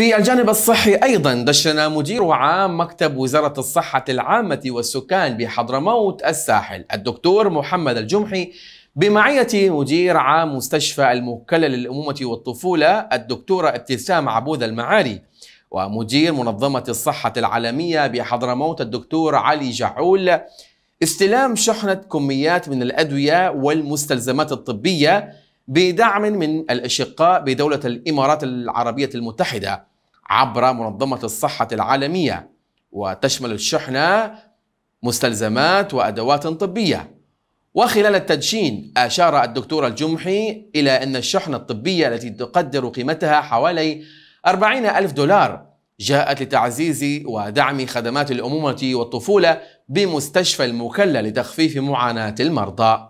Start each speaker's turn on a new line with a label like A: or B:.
A: في الجانب الصحي أيضا دشن مدير عام مكتب وزارة الصحة العامة والسكان بحضرموت الساحل الدكتور محمد الجمحي بمعية مدير عام مستشفى الموكلة للأمومة والطفولة الدكتورة ابتسام عبود المعاري ومدير منظمة الصحة العالمية بحضرموت الدكتور علي جعول استلام شحنة كميات من الأدوية والمستلزمات الطبية بدعم من الأشقاء بدولة الإمارات العربية المتحدة. عبر منظمة الصحة العالمية وتشمل الشحنة مستلزمات وأدوات طبية. وخلال التدشين أشار الدكتور الجمحي إلى أن الشحنة الطبية التي تقدر قيمتها حوالي 40 ألف دولار جاءت لتعزيز ودعم خدمات الأمومة والطفولة بمستشفى المكلا لتخفيف معاناة المرضى.